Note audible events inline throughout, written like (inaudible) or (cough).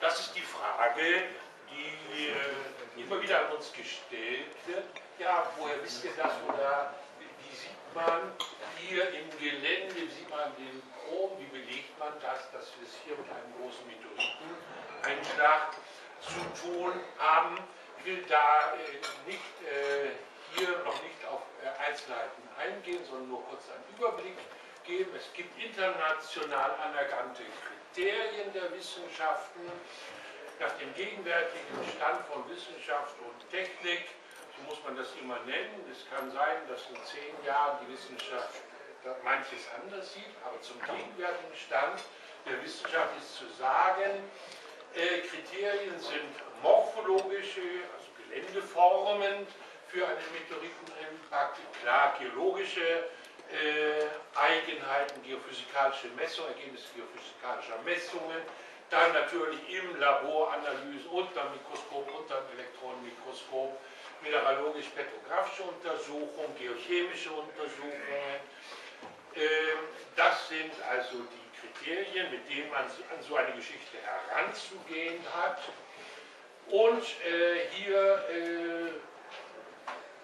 das ist die Frage, die äh, immer wieder an uns gestellt wird. Ja, woher wisst ihr das? Oder wie sieht man hier im Gelände, wie sieht man den Proben, wie belegt man das, dass wir es hier mit einem großen Meteoriteneinschlag zu tun haben? Ich will da äh, nicht äh, hier noch nicht auf Einzelheiten eingehen, sondern nur kurz einen Überblick geben. Es gibt international anerkannte Kriterien der Wissenschaften. Nach dem gegenwärtigen Stand von Wissenschaft und Technik, so muss man das immer nennen, es kann sein, dass in zehn Jahren die Wissenschaft manches anders sieht, aber zum gegenwärtigen Stand der Wissenschaft ist zu sagen, äh, Kriterien sind morphologische, also Geländeformen, für einen Meteoritenimpact, klar geologische Eigenheiten, geophysikalische Messungen, Ergebnisse geophysikalischer Messungen, dann natürlich im Labor Analysen unter Mikroskop, unter Elektronenmikroskop, mineralogisch-petrographische Untersuchungen, geochemische Untersuchungen. Äh, das sind also die Kriterien, mit denen man an so eine Geschichte heranzugehen hat. Und äh, hier äh,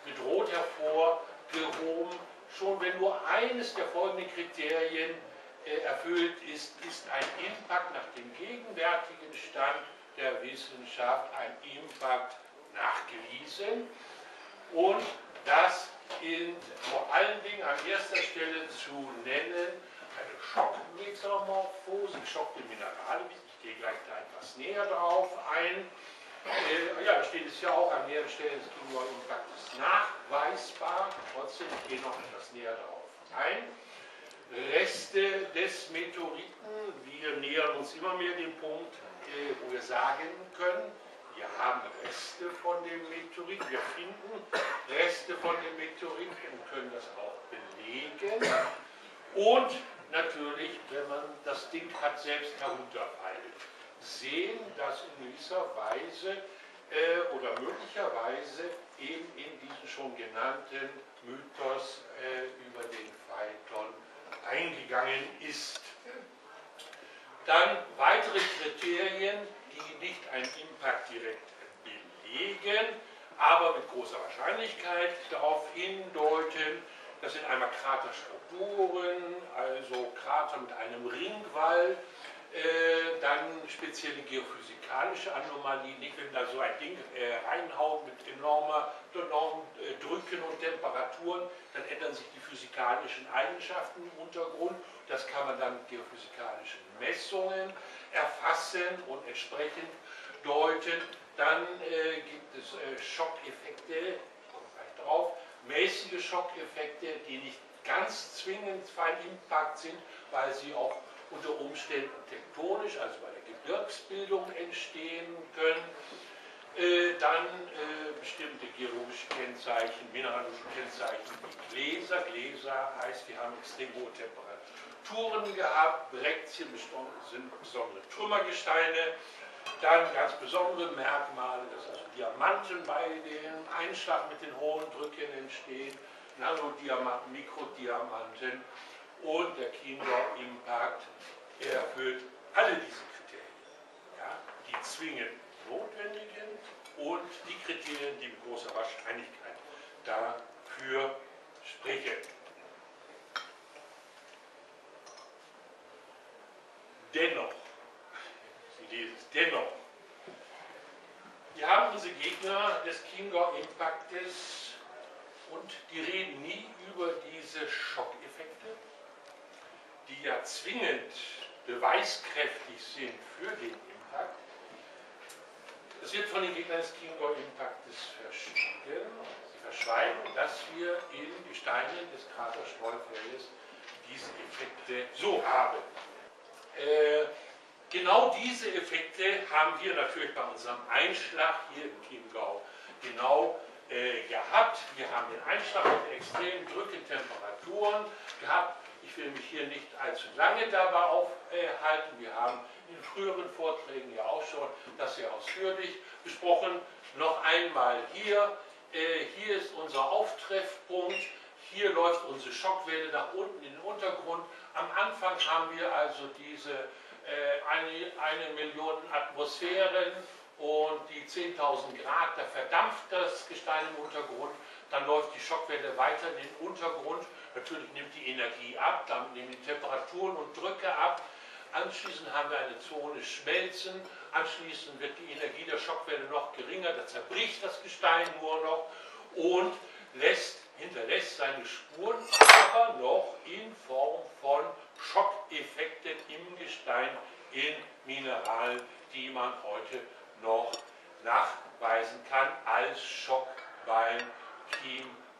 bedroht hervorgehoben, schon wenn nur eines der folgenden Kriterien äh, erfüllt ist, ist ein Impact nach dem gegenwärtigen Stand der Wissenschaft, ein Impact nachgewiesen. Und das ist vor allen Dingen an erster Stelle zu nennen eine Schockmetamorphose, geschockte Minerale. Ich gehe gleich da etwas näher darauf ein. Äh, ja, steht es ja auch an mehreren Stellen, es ging nur um Praxis nachweisbar. Trotzdem, ich gehe noch etwas näher darauf ein. Reste des Meteoriten, wir nähern uns immer mehr dem Punkt, äh, wo wir sagen können, wir haben Reste von dem Meteorit, wir finden Reste von dem Meteorit und können das auch belegen. Und natürlich, wenn man das Ding hat selbst herunterfallen sehen, dass in gewisser Weise äh, oder möglicherweise eben in diesen schon genannten Mythos äh, über den Phaeton eingegangen ist. Dann weitere Kriterien, die nicht einen Impact direkt belegen, aber mit großer Wahrscheinlichkeit darauf hindeuten, das sind einmal Kraterstrukturen, also Krater mit einem Ringwall, äh, dann spezielle geophysikalische Anomalien, nicht wenn da so ein Ding äh, reinhaut mit enormer, enormen äh, Drücken und Temperaturen, dann ändern sich die physikalischen Eigenschaften im Untergrund. Das kann man dann mit geophysikalischen Messungen erfassen und entsprechend deuten. Dann äh, gibt es äh, Schockeffekte, komme gleich drauf, mäßige Schockeffekte, die nicht ganz zwingend für einen Impact sind, weil sie auch unter Umständen tektonisch, also bei der Gebirgsbildung entstehen können. Äh, dann äh, bestimmte geologische Kennzeichen, mineralogische Kennzeichen wie Gläser. Gläser heißt, die haben extrem hohe Temperaturen gehabt. Brektien sind besondere Trümmergesteine. Dann ganz besondere Merkmale, dass also Diamanten bei dem Einschlag mit den hohen Drücken entstehen, Nanodiamanten, Mikrodiamanten und der Kinder Impact erfüllt alle diese Kriterien, ja, die zwingend notwendigen und die Kriterien, die mit großer Wahrscheinlichkeit dafür sprechen. Dennoch, Sie lesen es, dennoch, wir haben unsere Gegner des Chiemgau Impaktes und die reden nie über diese Schockeffekte, die ja zwingend beweiskräftig sind für den Impact. Es wird von den Gegnern des Chiemgau Impaktes verschwiegen. Sie verschweigen, dass wir in Gesteinen des Kraterstreufeldes diese Effekte so haben. Äh, genau diese Effekte haben wir natürlich bei unserem Einschlag hier im Chiemgau genau äh, gehabt. Wir haben den Einschlag mit extremen Drückentemperaturen gehabt. Ich will mich hier nicht allzu lange dabei aufhalten. Wir haben in früheren Vorträgen ja auch schon das sehr ausführlich besprochen. Noch einmal hier. Äh, hier ist unser Auftreffpunkt. Hier läuft unsere Schockwelle nach unten in den Untergrund. Am Anfang haben wir also diese äh, eine, eine Million Atmosphären und die 10.000 Grad, da verdampft das Gestein im Untergrund, dann läuft die Schockwelle weiter in den Untergrund, natürlich nimmt die Energie ab, damit nehmen die Temperaturen und Drücke ab, anschließend haben wir eine Zone Schmelzen, anschließend wird die Energie der Schockwelle noch geringer, da zerbricht das Gestein nur noch und lässt, hinterlässt seine Spuren, aber noch in Form von Schockeffekten im Gestein, in Mineralen, die man heute noch nachweisen kann als Schock beim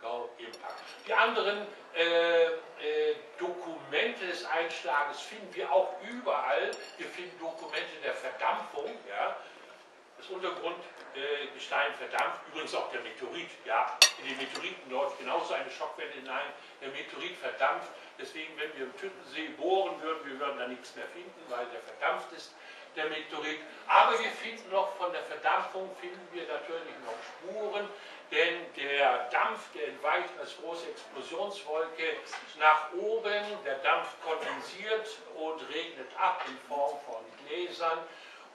Chiemgau Impact. Die anderen äh, äh, Dokumente des Einschlages finden wir auch überall. Wir finden Dokumente der Verdampfung. Ja. Das Untergrundgestein äh, verdampft, übrigens auch der Meteorit. Ja. In den Meteoriten läuft genauso eine Schockwelle hinein. Der Meteorit verdampft. Deswegen, wenn wir im Tüttensee bohren würden, wir würden da nichts mehr finden, weil der verdampft ist der Methodik. Aber wir finden noch von der Verdampfung, finden wir natürlich noch Spuren, denn der Dampf, der entweicht als große Explosionswolke nach oben, der Dampf kondensiert und regnet ab in Form von Gläsern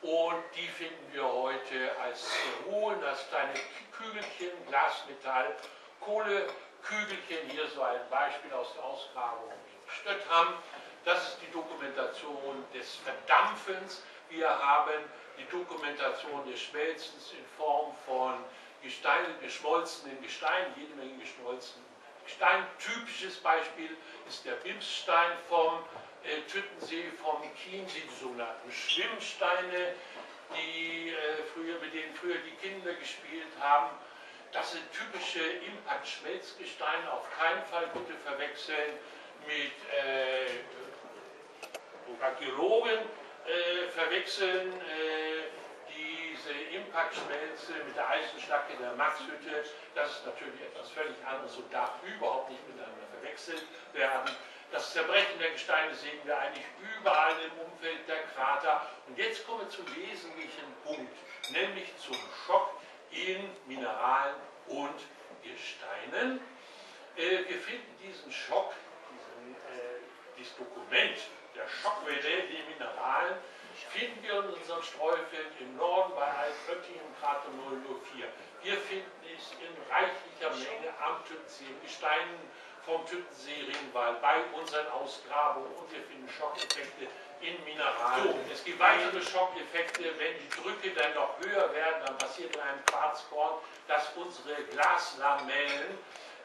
und die finden wir heute als Ruhen, als kleine Kügelchen, Glasmetall, Kohlekügelchen, hier so ein Beispiel aus der Ausgrabung in Stöttham. Das ist die Dokumentation des Verdampfens. Wir haben die Dokumentation des Schmelzens in Form von Gestein, geschmolzenen Gestein, jede Menge geschmolzenen Gestein. Typisches Beispiel ist der Bimsstein vom äh, Tüttensee, vom Chiemsee, die sogenannten Schwimmsteine, die, äh, früher, mit denen früher die Kinder gespielt haben. Das sind typische Impact-Schmelzgesteine, auf keinen Fall bitte verwechseln mit äh, Archäologen äh, verwechseln äh, diese Impact-Schmelze mit der Eisenschlacke der Maxhütte. Das ist natürlich etwas völlig anderes und darf überhaupt nicht miteinander verwechselt werden. Das Zerbrechen der Gesteine sehen wir eigentlich überall im Umfeld der Krater. Und jetzt kommen wir zum wesentlichen Punkt, nämlich zum Schock in Mineralen und Gesteinen. Äh, wir finden diesen Schock, diesen, äh, dieses Dokument der Schockwelle, die Mineralen, finden wir in unserem Streufeld im Norden bei Altötting im Krater 004. Wir finden es in reichlicher Menge am Tüttensee, in Gesteinen vom Tüttensee-Ringwall, bei unseren Ausgrabungen und wir finden Schockeffekte in Mineralen. So, es gibt weitere Schockeffekte, wenn die Drücke dann noch höher werden, dann passiert in einem Quarzkorn, dass unsere Glaslamellen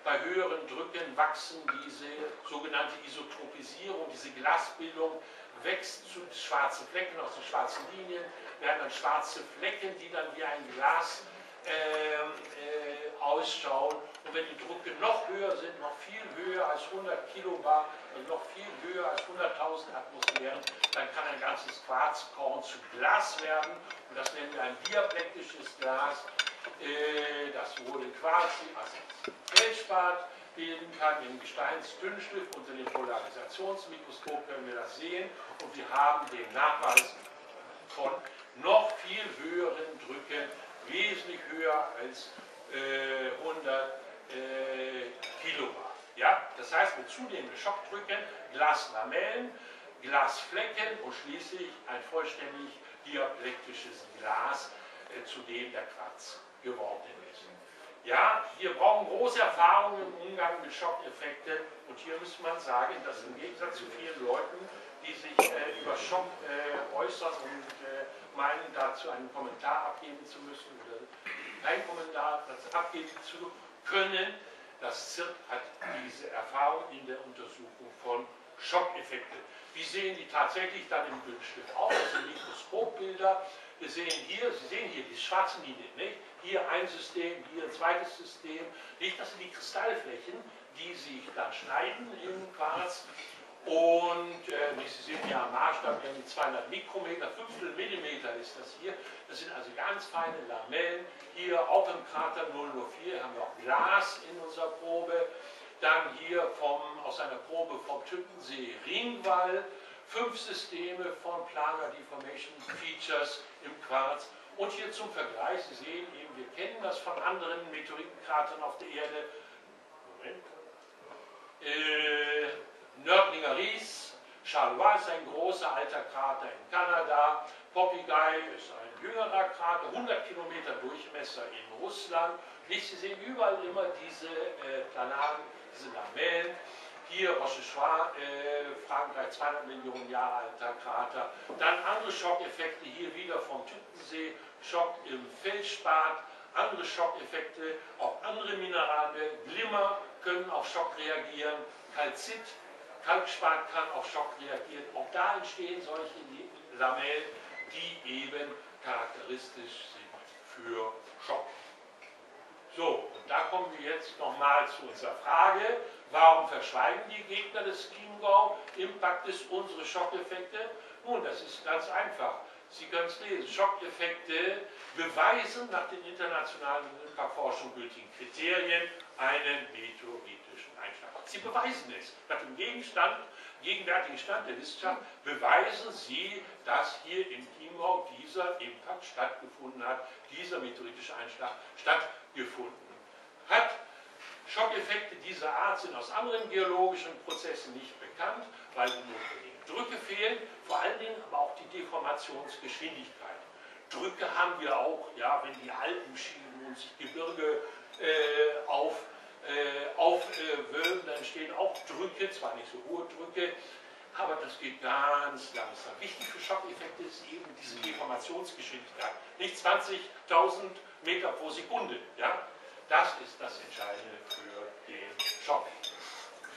bei höheren Drücken wachsen diese sogenannte Isotropisierung, diese Glasbildung wächst zu schwarzen Flecken, aus den schwarzen Linien werden dann schwarze Flecken, die dann wie ein Glas äh, äh, ausschauen. Und wenn die Drücke noch höher sind, noch viel höher als 100 Kilobar, also noch viel höher als 100.000 Atmosphären, dann kann ein ganzes Quarzkorn zu Glas werden. Und das nennen wir ein diaplektisches Glas, äh, das in Quarz als Feldspat bilden kann im Gesteinsdünnstück. Unter dem Polarisationsmikroskop können wir das sehen und wir haben den Nachweis von noch viel höheren Drücken, wesentlich höher als äh, 100 äh, Kilowatt. Ja? Das heißt, mit zunehmenden Schockdrücken, Glaslamellen, Glasflecken und schließlich ein vollständig diaplektisches Glas, äh, zu dem der Quarz geworden ist. Ja, wir brauchen große Erfahrungen im Umgang mit Schockeffekten und hier muss man sagen, dass im Gegensatz zu vielen Leuten, die sich äh, über Schock äh, äußern und äh, meinen, dazu einen Kommentar abgeben zu müssen oder keinen Kommentar abgeben zu können, das ZIRP hat diese Erfahrung in der Untersuchung von Schockeffekten. Wie sehen die tatsächlich dann im Bildstück aus? Das sind Mikroskopbilder. Wir sehen hier, Sie sehen hier die schwarzen Linien, nicht? Hier ein System, hier ein zweites System. Nicht? Das sind die Kristallflächen, die sich dann schneiden im Quarz. Und äh, Sie sehen ja am Maßstab mit 200 Mikrometer, Fünftel Millimeter ist das hier. Das sind also ganz feine Lamellen. Hier auch im Krater 004 haben wir auch Glas in unserer Probe. Dann hier vom, aus einer Probe vom Tüttensee Ringwall fünf Systeme von Planar Deformation Features im Quarz. Und hier zum Vergleich, Sie sehen eben, wir kennen das von anderen Meteoritenkratern auf der Erde. Moment. äh, Nördlinger Ries, Charleroi ist ein großer alter Krater in Kanada, Poppyguy ist ein jüngerer Krater, 100 Kilometer Durchmesser in Russland. Nicht, Sie sehen überall immer diese äh, Planaren, diese Lamellen. Hier Rochechouart, äh, Frankreich, 200 Millionen Jahre alter Krater. Dann andere Schockeffekte hier wieder vom Tütensee, Schock im Felsspat, andere Schockeffekte, auch andere Minerale, Glimmer können auf Schock reagieren, Kalzit, Kalkspat kann auf Schock reagieren. Auch da entstehen solche Lamellen, die eben charakteristisch sind für Schock. So, und da kommen wir jetzt nochmal zu unserer Frage, warum verschweigen die Gegner des Chiemgau Impactes unsere Schockeffekte? Nun, das ist ganz einfach. Sie können es lesen. Schockeffekte beweisen nach den internationalen Impactforschung gültigen Kriterien einen meteoritischen Einschlag. Sie beweisen es. Nach dem Gegenstand, gegenwärtigen Stand der Wissenschaft beweisen Sie, dass hier im Chiemgau dieser Impact stattgefunden hat, dieser meteoritische Einschlag stattgefunden hat. Schockeffekte dieser Art sind aus anderen geologischen Prozessen nicht bekannt, weil die notwendigen Drücke fehlen, vor allen Dingen aber auch die Deformationsgeschwindigkeit. Drücke haben wir auch, ja, wenn die Alpen schieben und sich Gebirge äh, auf, äh, aufwölben, dann entstehen auch Drücke, zwar nicht so hohe Drücke, aber das geht ganz langsam. Wichtig für Schockeffekte ist eben diese Deformationsgeschwindigkeit. Nicht 20.000 Meter pro Sekunde. Ja? Das ist das Entscheidende für den Schock.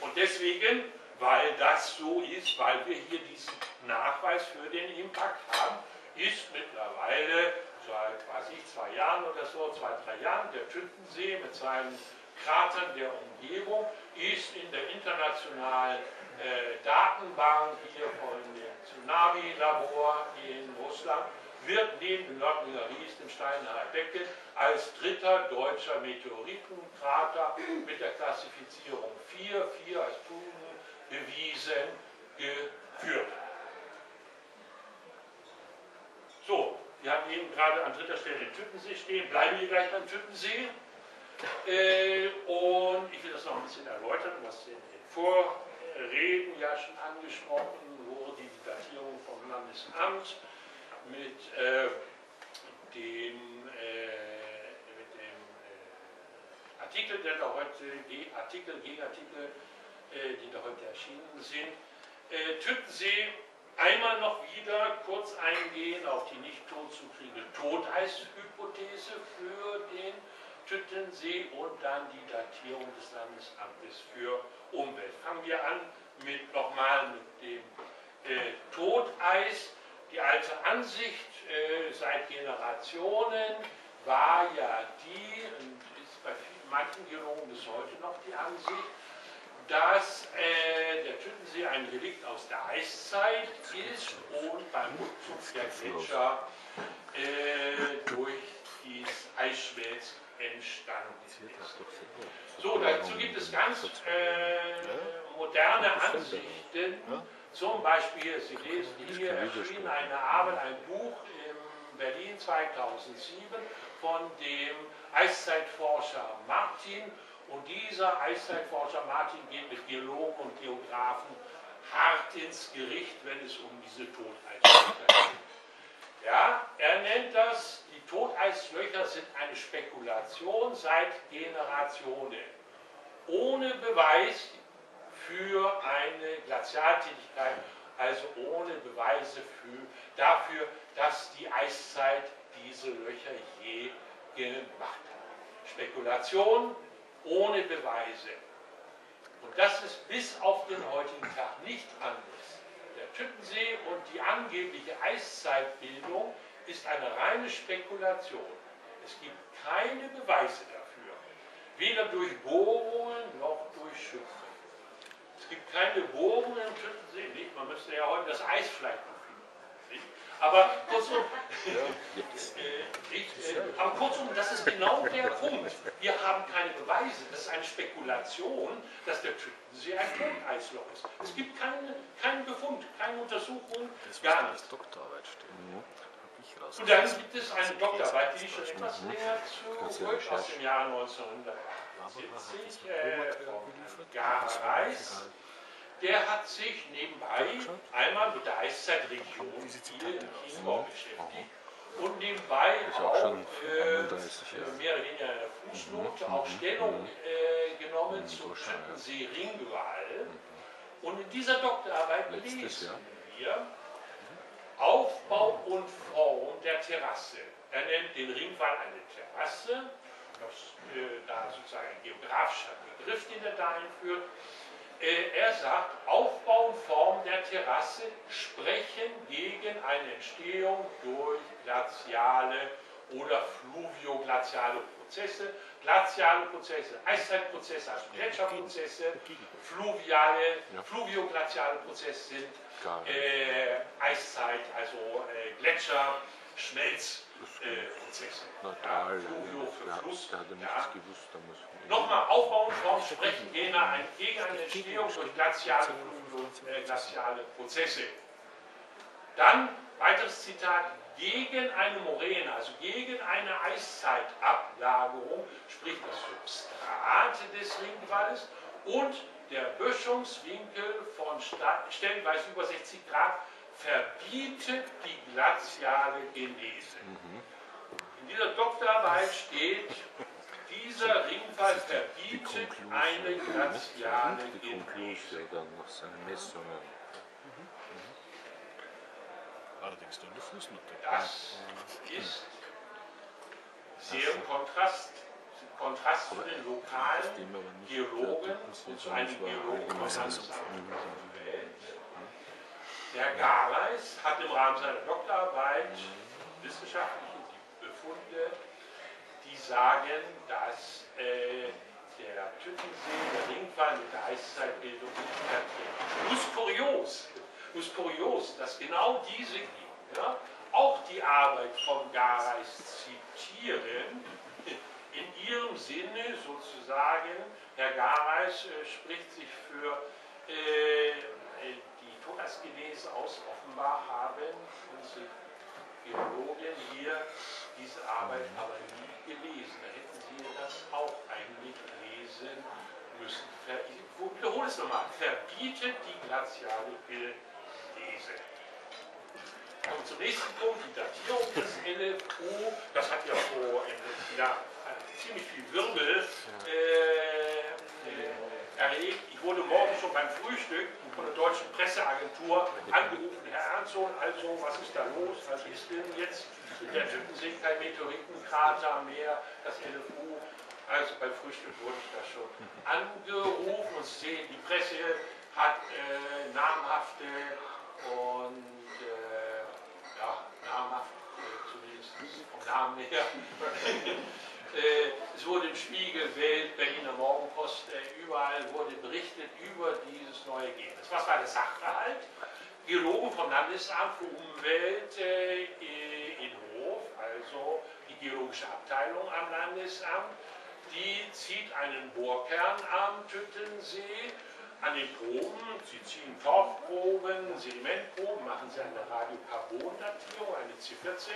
Und deswegen weil das so ist, weil wir hier diesen Nachweis für den Impact haben, ist mittlerweile seit, weiß ich, zwei Jahren oder so, zwei, drei Jahren, der Tüttensee mit seinen Kratern der Umgebung ist in der internationalen äh, Datenbank hier von dem Tsunami-Labor in Russland, wird neben dem Nördlinger Ries, dem Steinhaler Becken, als dritter deutscher Meteoritenkrater mit der Klassifizierung 4, 4 als Tun bewiesen geführt. So, wir haben eben gerade an dritter Stelle den Tüttensee stehen, bleiben wir gleich beim Tüttensee. Äh, und ich will das noch ein bisschen erläutern, was in den Vorreden ja schon angesprochen wurde, die Datierung vom Landesamt mit äh, dem, äh, mit dem äh, Artikel, der da heute, Artikel, Gegenartikel äh, die da heute erschienen sind. Äh, Tüttensee einmal noch wieder kurz eingehen auf die nicht tot zu kriegende Toteishypothese für den Tüttensee und dann die Datierung des Landesamtes für Umwelt. Fangen wir an mit nochmal mit dem äh, Toteis. Die alte Ansicht äh, seit Generationen war ja die, und ist bei manchen Geologen bis heute noch die Ansicht, dass äh, der Tüttensee ein Relikt aus der Eiszeit ist und beim Rückzug der Gletscher äh, durch die Eisschmelz entstanden ist. So, dazu gibt es ganz äh, moderne Ansichten. Zum Beispiel, Sie lesen hier erschien eine Arbeit, ein Buch in Berlin 2007 von dem Eiszeitforscher Martin. Und dieser Eiszeitforscher Martin geht mit Geologen und Geografen hart ins Gericht, wenn es um diese Toteislöcher geht. Ja, er nennt das, die Toteislöcher sind eine Spekulation seit Generationen, ohne Beweis für eine Glazialtätigkeit, also ohne Beweise für, dafür, dass die Eiszeit diese Löcher je gemacht hat. Spekulation ohne Beweise. Und das ist bis auf den heutigen Tag nicht anders. Der Tüttensee und die angebliche Eiszeitbildung ist eine reine Spekulation. Es gibt keine Beweise dafür, weder durch Bohrungen noch durch Schützen. Es gibt keine Bohrungen im Tüttensee, nicht? Man müsste ja heute das Eis vielleicht noch finden. Aber kurzum, äh, äh, aber kurzum, das ist genau der Punkt. Wir haben keine Beweise. Das ist eine Spekulation, dass der Tüttensee ein Toteisloch ist. Es gibt keine, keinen Befund, keine Untersuchung, gar nichts. Doktorarbeit stehen. Mhm. Und dann gibt es eine Doktorarbeit, die schon etwas länger zurück, aus dem Jahr 1900. 1970 äh, von Gara Reis. Der hat sich nebenbei einmal mit der Eiszeitregion hier in Chiemgau beschäftigt und nebenbei auch, auch äh, mehr oder weniger in der Fußnote auch Stellung äh, genommen zum Schöttensee Ringwall. Und in dieser Doktorarbeit lesen wir Aufbau und Form der Terrasse. Er nennt den Ringwall eine Terrasse, das äh, da sozusagen ein geografischer Begriff, den er da einführt. Äh, er sagt, Aufbau und Form der Terrasse sprechen gegen eine Entstehung durch glaziale oder fluvioglaziale Prozesse. Glaziale Prozesse, Eiszeitprozesse, also Gletscherprozesse, fluviale, fluvioglaziale Prozesse sind äh, Eiszeit, also äh, Gletscher, Schmelzprozesse. Neutral, ja, Fluvio für ja, Fluss. der hatte Ja. nichts gewusst, da muss Nochmal Aufbau und Form sprechen gegen eine, gegen eine Entstehung durch glaziale, äh, glaziale Prozesse. Dann weiteres Zitat, gegen eine Moräne, also gegen eine Eiszeitablagerung, sprich das Substrat des Ringwalles und der Böschungswinkel von stellenweise über 60 Grad verbietet die glaziale Genese. In dieser Doktorarbeit steht, dieser Ringwall die verbietet eine glaziale Genese. Seinen Messungen. Allerdings nur eine Fußnote. Das ist sehr im Kontrast, Kontrast zu den lokalen Geologen und zu war Geologen. Landesamt der Welt. Der Gareis hat im Rahmen seiner Doktorarbeit Befunde, die sagen, dass äh, der Tüttensee, der Ringwall mit der Eiszeitbildung nicht verträgt. Plus kurios, plus kurios, dass genau diese Gegner auch die Arbeit von Gareis zitieren, in ihrem Sinne sozusagen, Herr Gareis äh, spricht sich für äh, äh, die Thomasgenese aus. Offenbar haben unsere Geologen hier diese Arbeit aber nie gelesen. Da hätten sie das auch eigentlich lesen müssen. Ich wiederhole es nochmal. Verbietet die glaziale. Kommen wir zum nächsten Punkt, die Datierung des LFU. Das hat ja vor Jahr ziemlich viel Wirbel äh, äh, erregt. Ich wurde morgen schon beim Frühstück von der deutschen Presseagentur angerufen, Herr Ernstsohn, also was ist da los? Was ist denn jetzt in der Tüttensee kein Meteoritenkrater mehr, das LFU? Also beim Frühstück wurde ich da schon angerufen und sehen, die Presse hat äh, namhafte und äh, ja, namhaft, äh, zumindest vom Namen her. (laughs) äh, es wurde im Spiegel, Welt, Berliner Morgenpost, äh, überall wurde berichtet über dieses neue Ergebnis. Was war der Sachverhalt? Geologen vom Landesamt für Umwelt äh, also die geologische Abteilung am Landesamt, die zieht einen Bohrkern am Tüttensee an den Proben. Sie ziehen Torfproben, Sedimentproben, machen sie eine Radiokarbondatierung, eine C14,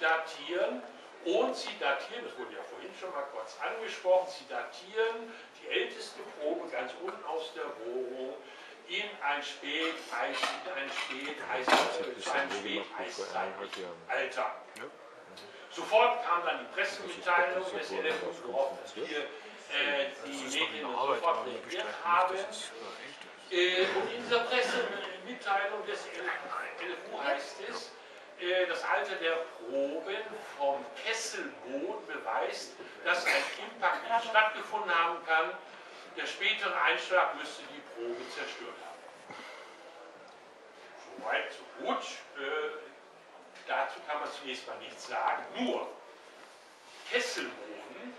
datieren und sie datieren, das wurde ja vorhin schon mal kurz angesprochen, sie datieren die älteste Probe ganz unten aus der Bohrung in ein Späteis, in ein Späteis, einem Späteiszeitalter. Sofort kam dann die Pressemitteilung des LFU, worauf hier äh, die Medien sofort reagiert haben. Äh, und in dieser Pressemitteilung des LFU heißt es, äh, das Alter der Proben vom Kesselboden beweist, dass ein Impact nicht stattgefunden haben kann. Der spätere Einschlag müsste die Probe zerstört haben. Soweit, so gut. Dazu kann man zunächst mal nichts sagen. Nur, Kesselboden,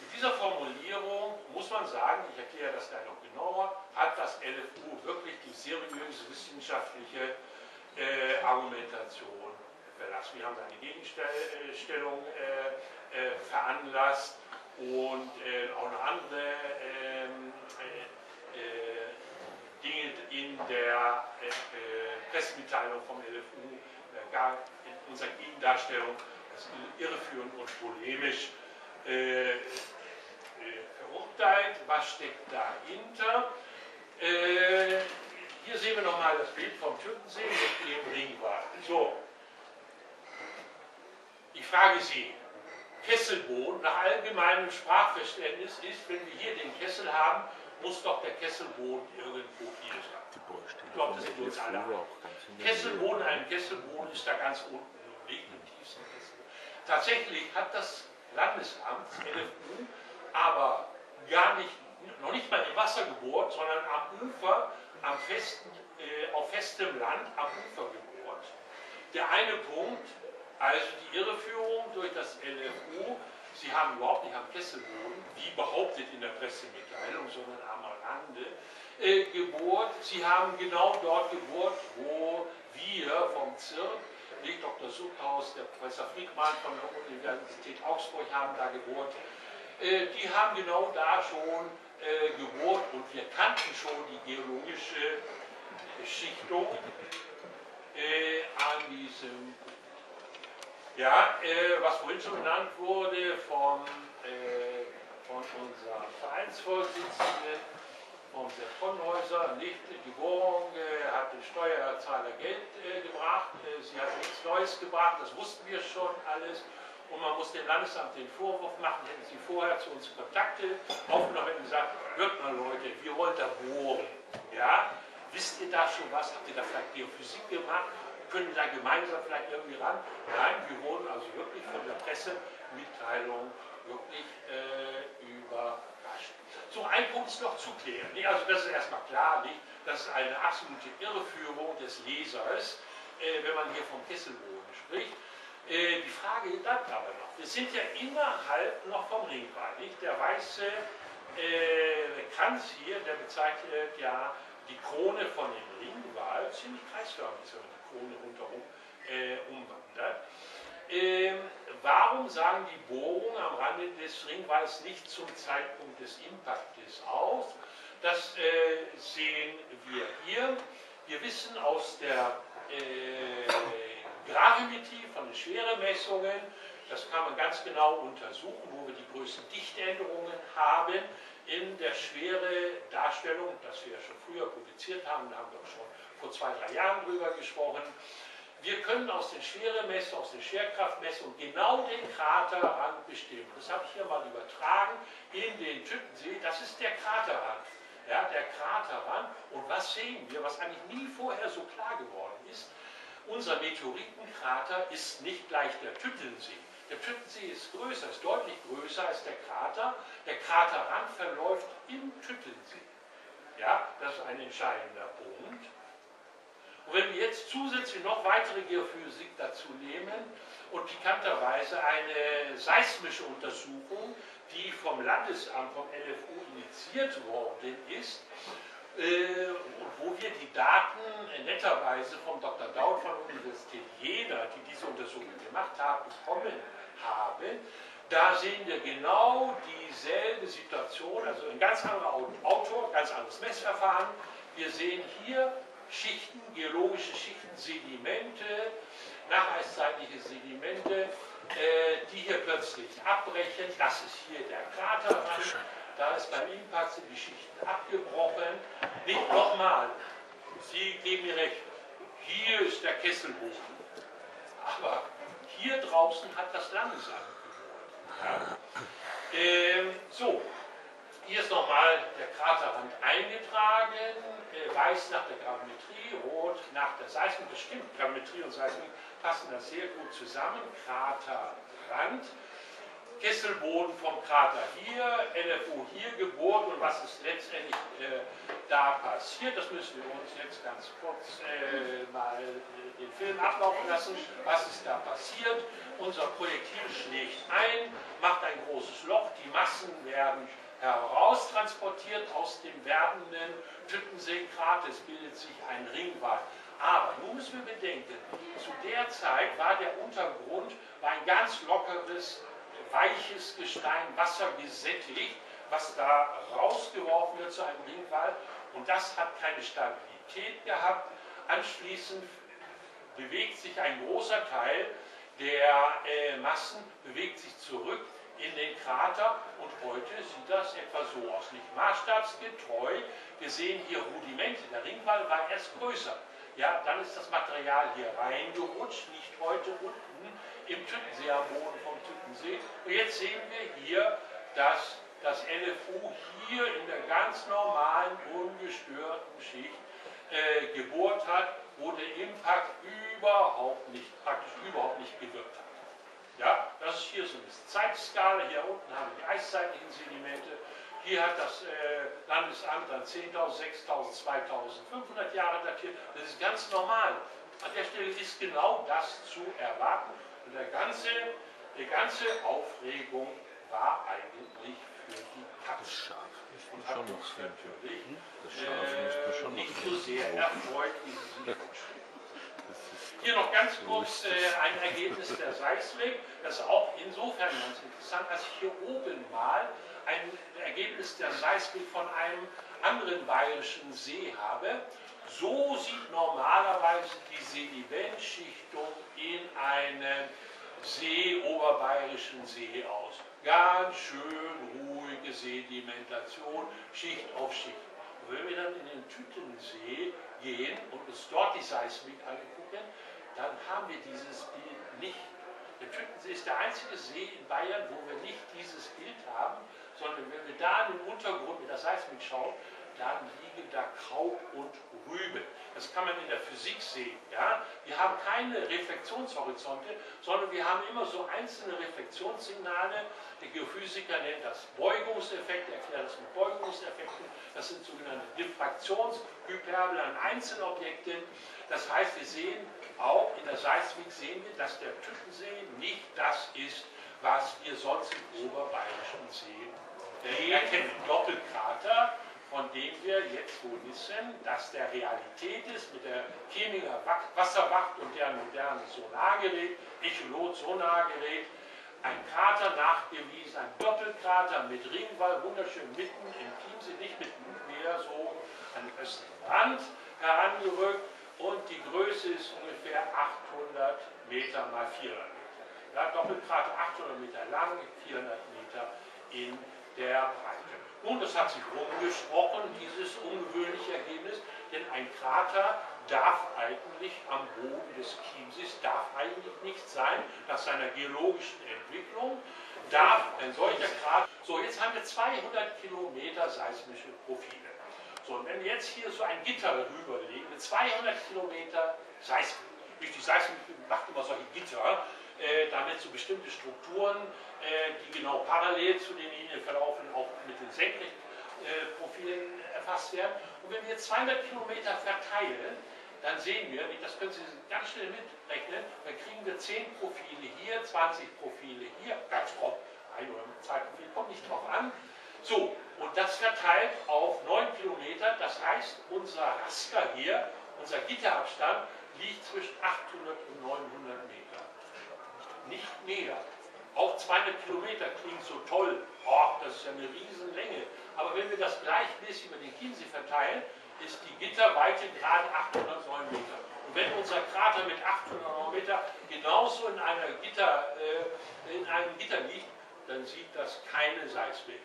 mit dieser Formulierung muss man sagen, ich erkläre das gleich noch genauer, hat das LFU wirklich die seriöse wissenschaftliche äh, Argumentation verlassen. Wir haben eine Gegenstellung äh, äh, veranlasst und äh, auch noch andere ähm, äh, äh, Dinge in der Pressemitteilung vom LFU gar in unserer Gegendarstellung das irreführend und polemisch äh, äh, update, was steckt dahinter. Äh, hier sehen wir nochmal das Bild vom Tüttensee mit dem Ringwald. So, ich frage Sie, Kesselboden nach allgemeinem Sprachverständnis ist, wenn wir hier den Kessel haben, muss doch der Kesselboden irgendwo hier sein. Ich glaube, das sind uns alle Kesselboden, ein Kesselboden ist da ganz unten und liegt im tiefsten Kessel. Tatsächlich hat das Landesamt, das LFU, aber gar nicht, noch nicht mal im Wasser gebohrt, sondern am Ufer, am festen, äh, auf festem Land am Ufer gebohrt. Der eine Punkt, also die Irreführung durch das LFU, sie haben überhaupt nicht am Kesselboden, wie behauptet in der Pressemitteilung, sondern am Rande, äh, gebohrt. Sie haben genau dort gebohrt, wo wir vom ZIRP, nicht Dr. Suckhaus, der Professor Friedmann von der Universität Augsburg haben da gebohrt. Äh, die haben genau da schon äh, gebohrt und wir kannten schon die geologische Schichtung äh, an diesem, ja, äh, was vorhin schon genannt wurde vom, äh, von unserem Vereinsvorsitzenden, vom Sepp Vonhäuser, nicht die Bohrung äh, hat den Steuerzahler Geld äh, gebracht, äh, sie hat nichts Neues gebracht, das wussten wir schon alles. Und man muss dem Landesamt den Vorwurf machen, hätten sie vorher zu uns Kontakte aufgenommen, hätten gesagt, hört mal Leute, wir wollen da bohren. Ja? Wisst ihr da schon was? Habt ihr da vielleicht Geophysik gemacht? Können da gemeinsam vielleicht irgendwie ran? Nein, wir wurden also wirklich von der Pressemitteilung wirklich äh, überrascht. So, ein Punkt ist noch zu klären. nicht? Also das ist erstmal klar, nicht? das ist eine absolute Irreführung des Lesers, äh, wenn man hier vom Kesselboden spricht. Äh, die Frage bleibt aber noch. Wir sind ja innerhalb noch vom Ringwall. Nicht? Der weiße äh, Kranz hier, der bezeichnet ja die Krone von dem Ringwall, ziemlich kreisförmig ist, Krone rundherum äh, umwandert. Ähm, warum sagen die Bohrungen am Rande des Ringwalls nicht zum Zeitpunkt des Impaktes aus? Das äh, sehen wir hier. Wir wissen aus der äh, Gravimetrie von den Schweremessungen, das kann man ganz genau untersuchen, wo wir die größten Dichtänderungen haben in der Schwere-Darstellung, das wir ja schon früher publiziert haben, da haben wir auch schon vor zwei, drei Jahren drüber gesprochen. Wir können aus den Schweremessungen, aus den Schwerkraftmessungen genau den Kraterrand bestimmen. Das habe ich hier mal übertragen in den Tüttensee. Das ist der Kraterrand. Ja, der Kraterrand. Und was sehen wir, was eigentlich nie vorher so klar geworden ist? Unser Meteoritenkrater ist nicht gleich der Tüttensee. Der Tüttensee ist größer, ist deutlich größer als der Krater. Der Kraterrand verläuft im Tüttensee. Ja, das ist ein entscheidender Punkt. Und wenn wir jetzt zusätzlich noch weitere Geophysik dazu nehmen und pikanterweise eine seismische Untersuchung, die vom Landesamt, vom LFU initiiert worden ist, äh, wo wir die Daten netterweise vom Dr. Daud von der Universität Jena, die diese Untersuchung gemacht haben, bekommen haben, da sehen wir genau dieselbe Situation, also ein ganz anderer Autor, ganz anderes Messverfahren. Wir sehen hier Schichten, geologische Schichten, Sedimente, nacheiszeitliche Sedimente, äh, die hier plötzlich abbrechen. Das ist hier der Kraterrand. Da ist beim Impact sind die Schichten abgebrochen. Nicht nochmal, Sie geben mir recht, hier ist der Kesselboden. Aber hier draußen hat das Landesamt gebohrt. Ja. Ähm, so, hier ist nochmal der Kraterrand eingetragen, weiß nach der Gravimetrie, rot nach der Seismik. Das stimmt, Gravimetrie und Seismik passen da sehr gut zusammen. Kraterrand. Kesselboden vom Krater hier, LFO hier gebohrt und was ist letztendlich äh, da passiert, das müssen wir uns jetzt ganz kurz äh, mal äh, den Film ablaufen lassen. Was ist da passiert? Unser Projektil schlägt ein, macht ein großes Loch, die Massen werden heraustransportiert aus dem werdenden Tüttenseekrater, es bildet sich ein Ringwall. Aber nun müssen wir bedenken, zu der Zeit war der Untergrund war ein ganz lockeres weiches Gestein, wassergesättigt, was da rausgeworfen wird zu einem Ringwall. Und das hat keine Stabilität gehabt. Anschließend bewegt sich ein großer Teil der äh, Massen, bewegt sich zurück in den Krater und heute sieht das etwa so aus. Nicht maßstabsgetreu. Wir sehen hier Rudimente. Der Ringwall war erst größer. Ja, dann ist das Material hier reingerutscht, nicht heute unten im Tüttensee am Boden vom Tüttensee. Und jetzt sehen wir hier, dass das LFU hier in der ganz normalen, ungestörten Schicht äh, gebohrt hat, wo der Impact überhaupt nicht, praktisch überhaupt nicht gewirkt hat. Das ist hier so eine Zeitskala. Hier unten haben wir die eiszeitlichen Sedimente. Hier hat das äh, Landesamt dann 10.000, 6.000, 2.500 Jahre datiert. Das ist ganz normal. An der Stelle ist genau das zu erwarten. Und der ganze, die ganze Aufregung war eigentlich für die Das Katze. Und ist hat uns natürlich äh, nicht so sehr erfreut, wie sie sich vorstellen. Hier noch ganz kurz äh, ein Ergebnis der Seismik. Das ist auch insofern ganz interessant, als ich hier oben mal ein Ergebnis der Seismik von einem anderen bayerischen See habe. So sieht normalerweise die Sedimentschichtung in einem See, oberbayerischen See aus. Ganz schön ruhige Sedimentation, Schicht auf Schicht. Und wenn wir dann in den Tütensee gehen und uns dort die Seismik angucken, dann haben wir dieses Bild nicht. Der Tüttensee ist der einzige See in Bayern, wo wir nicht dieses Bild haben, sondern wenn wir da in den Untergrund mit der Seismik schauen, dann liegen da Kraut und Rüben. Das kann man in der Physik sehen. Ja? Wir haben keine Reflexionshorizonte, sondern wir haben immer so einzelne Reflexionssignale. Der Geophysiker nennt das Beugungseffekte, erklärt das mit Beugungseffekten. Das sind sogenannte Diffraktionshyperbel an Einzelobjekten. Das heißt, wir sehen auch in der Seismik sehen wir, dass der Tüttensee nicht das ist, was wir sonst im oberbayerischen See äh, erkennen. Doppelkrater, von dem wir jetzt wohl wissen, dass der Realität ist mit der Cheminger Wa- Wasserwacht und deren modernen Sonargerät, Echolot-Sonargerät, ein Krater nachgewiesen, ein Doppelkrater mit Ringwall, wunderschön mitten im Chiemsee, nicht mitten mehr so an den östlichen Rand herangerückt und die Größe ist ungefähr 800 Meter mal 400 Meter. Ja, Doppelkrater 800 Meter lang, 400 Meter in der Breite. Nun, das hat sich rumgesprochen, dieses ungewöhnliche Ergebnis, denn ein Krater darf eigentlich am Boden des Chiemsees, darf eigentlich nicht sein, nach seiner geologischen Entwicklung, darf ein solcher Krater, so jetzt haben wir 200 Kilometer seismische Profile. So, und wenn wir jetzt hier so ein Gitter rüberlegen, mit 200 Kilometer Seismik, die Seismik macht immer solche Gitter, äh, damit so bestimmte Strukturen, äh, die genau parallel zu den Linien verlaufen, auch mit den Senkrechtprofilen erfasst werden. Und wenn wir jetzt 200 Kilometer verteilen, dann sehen wir, das können Sie ganz schnell mitrechnen, dann kriegen wir 10 Profile hier, 20 Profile hier, ganz grob, ein oder zwei Profile, kommt nicht drauf an. So, und das verteilt auf 9 Kilometer, das heißt, unser Raster hier, unser Gitterabstand liegt zwischen 800 und 900 Meter. Nicht mehr. Auch 200 Kilometer klingt so toll. Oh, das ist ja eine Riesenlänge. Aber wenn wir das gleichmäßig über den Chiemsee verteilen, ist die Gitterweite gerade 809 Meter. Und wenn unser Krater mit 809 Meter genauso in, einer Gitter, äh, in einem Gitter liegt, dann sieht das keine Seismik.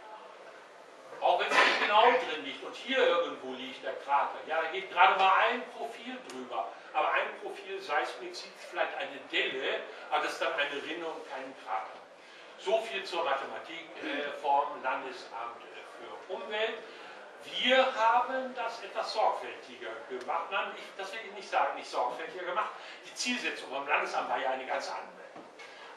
Auch wenn es nicht genau drin liegt und hier irgendwo liegt der Krater, ja, da geht gerade mal ein Profil drüber. Aber ein Profil Seismik sieht vielleicht eine Delle, aber das ist dann eine Rinne und kein Krater. So viel zur Mathematik äh, vom Landesamt äh, für Umwelt. Wir haben das etwas sorgfältiger gemacht. Nein, ich, das will ich nicht sagen, nicht sorgfältiger gemacht. Die Zielsetzung vom Landesamt war ja eine ganz andere.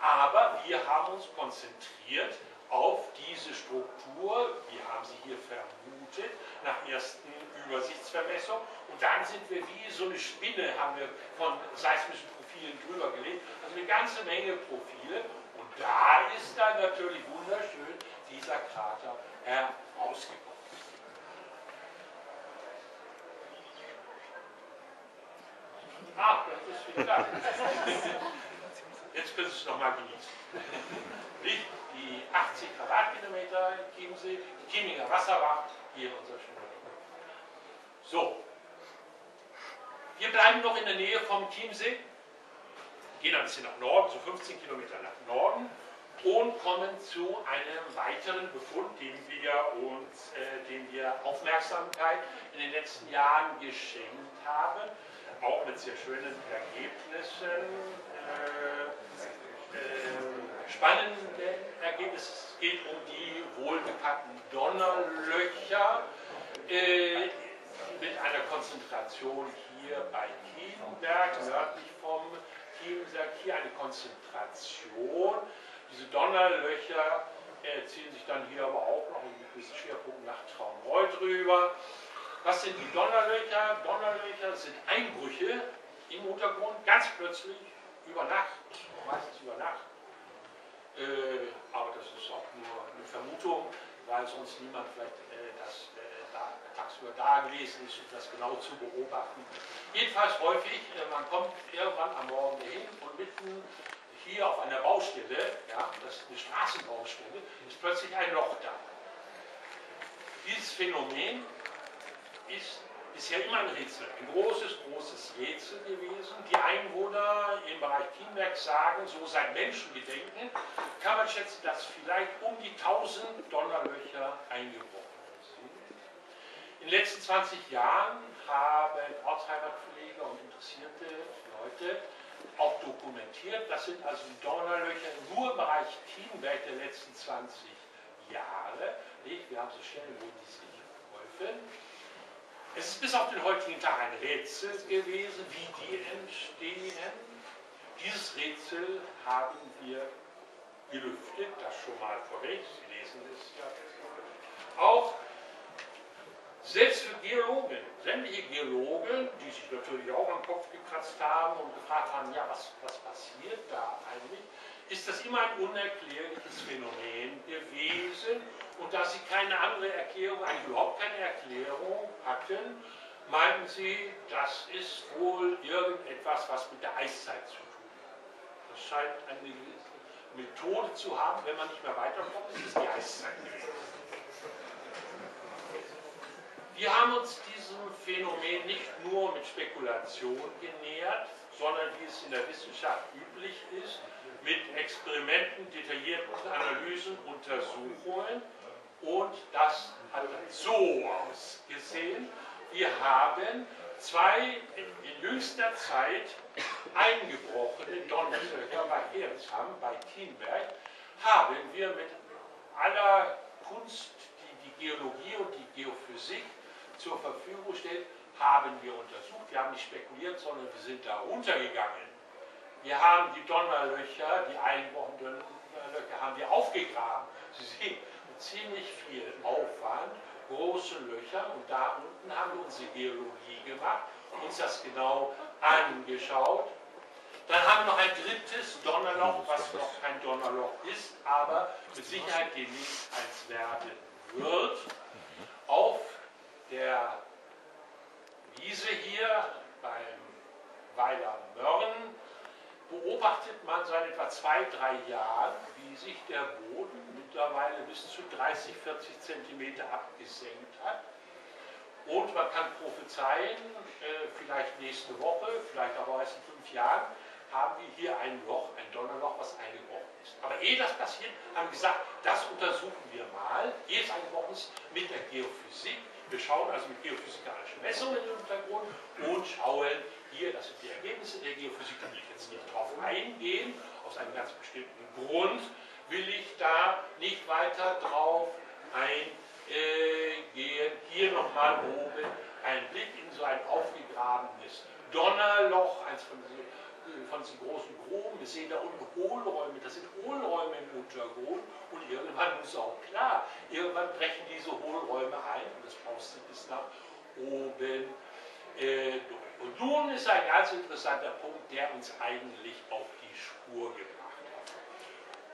Aber wir haben uns konzentriert auf diese Struktur, wir haben sie hier vermutet, nach ersten Übersichtsvermessung. Und dann sind wir wie so eine Spinne, haben wir von seismischen Profilen drüber gelegt. Also eine ganze Menge Profile. Und da ist dann natürlich wunderschön dieser Krater herausgekommen. Ah, das ist wieder da. (laughs) Jetzt können Sie es nochmal genießen. Nicht? Die 80 Quadratkilometer Chiemsee, die Chieminger Wasserwacht, hier unser schöner So. Wir bleiben noch in der Nähe vom Chiemsee, gehen ein bisschen nach Norden, so 15 Kilometer nach Norden. und kommen zu einem weiteren Befund, dem wir uns, äh, dem wir Aufmerksamkeit in den letzten Jahren geschenkt haben, auch mit sehr schönen Ergebnissen. Äh, spannende Ergebnisse. Es geht um die wohlbekannten Donnerlöcher äh, mit einer Konzentration hier bei Kienberg, nördlich vom Chiemsee, hier eine Konzentration. Diese Donnerlöcher äh, ziehen sich dann hier aber auch noch in gewissen Schwerpunkten nach Traunreuth drüber. Was sind die Donnerlöcher? Donnerlöcher sind Einbrüche im Untergrund, ganz plötzlich, über Nacht, meistens über Nacht. Äh, aber das ist auch nur eine Vermutung, weil sonst niemand vielleicht äh, das äh, da, tagsüber da gewesen ist, um das genau zu beobachten. Jedenfalls häufig, äh, man kommt irgendwann am Morgen hin und mitten hier auf einer Baustelle, ja, das ist eine Straßenbaustelle, ist plötzlich ein Loch da. Dieses Phänomen ist bisher immer ein Rätsel, ein großes, großes Rätsel gewesen. Die Einwohner im Bereich Kienberg sagen, so seit Menschengedenken kann man schätzen, dass vielleicht um die 1000 Donnerlöcher eingebrochen sind. In den letzten 20 Jahren haben Ortsheimatpfleger und interessierte Leute auch dokumentiert. Das sind also Donnerlöcher nur im Bereich Kienberg der letzten 20 Jahre. Wir haben so Stellen, wo die sich häufen. Es ist bis auf den heutigen Tag ein Rätsel gewesen, wie die entstehen. Dieses Rätsel haben wir gelüftet, das schon mal vorweg, Sie lesen es ja auch. Selbst für Geologen, sämtliche Geologen, die sich natürlich auch am Kopf gekratzt haben und gefragt haben, ja, was, was passiert da eigentlich, ist das immer ein unerklärliches Phänomen gewesen und da sie keine andere Erklärung, eigentlich überhaupt keine Erklärung hatten, meinten sie, das ist wohl irgendetwas, was mit der Eiszeit zu tun hat. Das scheint eine Methode zu haben, wenn man nicht mehr weiterkommt, ist es die Eiszeit. Wir haben uns diesem Phänomen nicht nur mit Spekulation genähert, sondern wie es in der Wissenschaft üblich ist, mit Experimenten, detaillierten Analysen, Untersuchungen und das hat so ausgesehen. Wir haben zwei in jüngster Zeit eingebrochene Donnerlöcher bei Herzham, bei Kienberg, haben wir mit aller Kunst, die die Geologie und die Geophysik zur Verfügung stellt, haben wir untersucht. Wir haben nicht spekuliert, sondern wir sind da runtergegangen. Wir haben die Donnerlöcher, die eingebrochenen Donnerlöcher, haben wir aufgegraben. Sie sehen, ziemlich viel Aufwand, große Löcher und da unten haben wir unsere Geologie gemacht, uns das genau angeschaut. Dann haben wir noch ein drittes Donnerloch, was noch kein Donnerloch ist, aber mit Sicherheit demnächst eins werden wird. Auf der Wiese hier beim Weiler Mörren beobachtet man seit etwa zwei, drei Jahren, wie sich der Boden mittlerweile bis zu 30, 40 Zentimeter abgesenkt hat. Und man kann prophezeien, äh, vielleicht nächste Woche, vielleicht aber erst in fünf Jahren, haben wir hier ein Loch, ein Donnerloch, was eingebrochen ist. Aber ehe das passiert, haben wir gesagt, das untersuchen wir mal, ehe es eingebrochen mit der Geophysik. Wir schauen also mit geophysikalischen Messungen im Untergrund und schauen hier, das sind die Ergebnisse der Geophysik, da will ich jetzt nicht drauf eingehen, aus einem ganz bestimmten Grund will ich da nicht weiter drauf eingehen. Hier nochmal oben ein Blick in so ein aufgegrabenes Donnerloch, eins von diesen, von diesen großen Gruben. Wir sehen da unten Hohlräume, das sind Hohlräume im Untergrund und irgendwann ist auch klar, irgendwann brechen diese Hohlräume ein und das brauchst du bis nach oben äh, durch. Und nun ist ein ganz interessanter Punkt, der uns eigentlich auf die Spur gebracht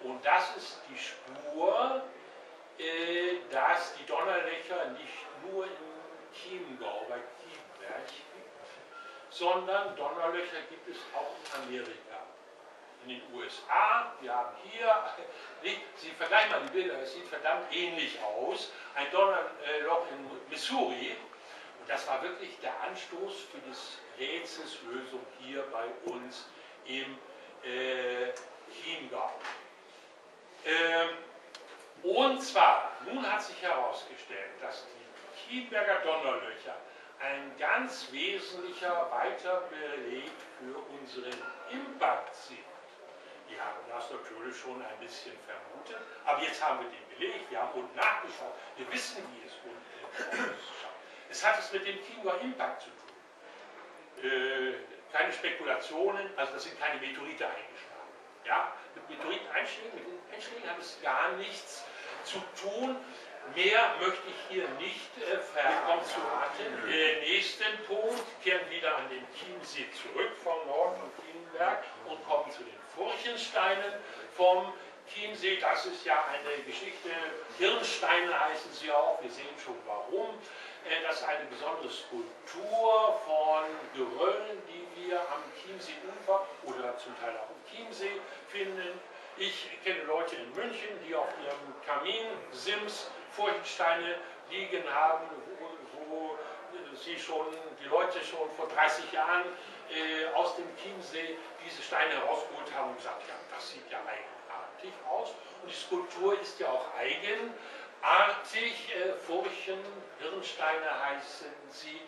und das ist die Spur, äh, dass die Donnerlöcher nicht nur im Chiemgau bei Chiemberg gibt, sondern Donnerlöcher gibt es auch in Amerika. In den USA, wir haben hier, (laughs) Sie vergleichen mal die Bilder, es sieht verdammt ähnlich aus, ein Donnerloch in Missouri. Und das war wirklich der Anstoß für das Rätselslösung hier bei uns im äh, Chiemgau. Ähm, und zwar, nun hat sich herausgestellt, dass die Kienberger Donnerlöcher ein ganz wesentlicher weiter Beleg für unseren Impact sind. Die haben das natürlich schon ein bisschen vermutet, aber jetzt haben wir den Beleg, wir haben unten nachgeschaut, wir wissen, wie es unten ausschaut. Es hat es mit dem Chiemgauer Impact zu tun. Äh, keine Spekulationen, also das sind keine Meteorite eingeschlagen. Ja? Mit Meteoriteneinschlägen, mit den Einschlägen hat es gar nichts zu tun. Mehr möchte ich hier nicht äh, verraten. Den nächsten Punkt kehren wieder an den Chiemsee zurück vom Nord- und Chiemberg und kommen zu den Furchensteinen vom Chiemsee. Das ist ja eine Geschichte. Hirnsteine heißen sie auch. Wir sehen schon warum. Äh, das ist eine besondere Skulptur von Geröllen, die wir am Chiemseeufer oder zum Teil auch im Chiemsee finden. Ich kenne Leute in München, die auf ihrem Kaminsims Furchensteine liegen haben, wo, wo, sie schon, die Leute schon vor 30 Jahren äh, aus dem Chiemsee diese Steine herausgeholt haben und gesagt, ja, das sieht ja eigenartig aus. Und die Skulptur ist ja auch eigenartig. Äh, Furchen, Hirnsteine heißen sie.